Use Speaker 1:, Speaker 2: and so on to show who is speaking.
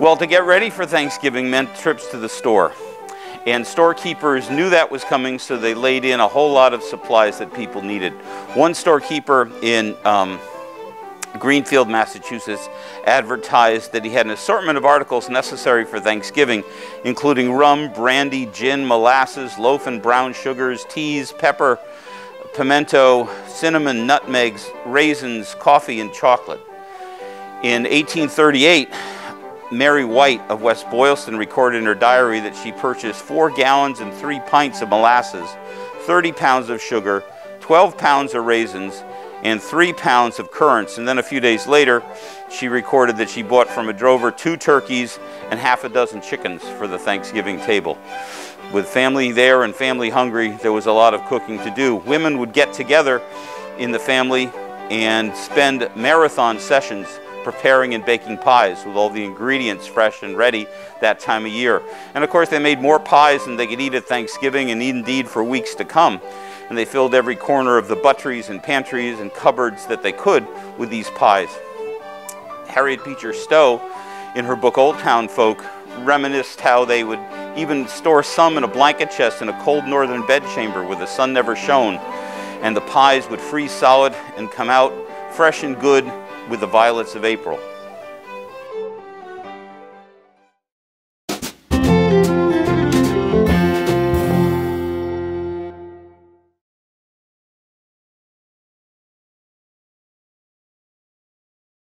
Speaker 1: Well, to get ready for Thanksgiving meant trips to the store. And storekeepers knew that was coming, so they laid in a whole lot of supplies that people needed. One storekeeper in um, Greenfield, Massachusetts, advertised that he had an assortment of articles necessary for Thanksgiving, including rum, brandy, gin, molasses, loaf and brown sugars, teas, pepper, pimento, cinnamon, nutmegs, raisins, coffee, and chocolate. In 1838, Mary White of West Boylston recorded in her diary that she purchased four gallons and three pints of molasses, 30 pounds of sugar, 12 pounds of raisins, and three pounds of currants. And then a few days later, she recorded that she bought from a drover two turkeys and half a dozen chickens for the Thanksgiving table. With family there and family hungry, there was a lot of cooking to do. Women would get together in the family and spend marathon sessions preparing and baking pies with all the ingredients fresh and ready that time of year. And of course, they made more pies than they could eat at Thanksgiving and indeed for weeks to come. And they filled every corner of the butteries and pantries and cupboards that they could with these pies. Harriet Beecher Stowe, in her book Old Town Folk, reminisced how they would even store some in a blanket chest in a cold northern bedchamber where the sun never shone. And the pies would freeze solid and come out fresh and good with the violets of April.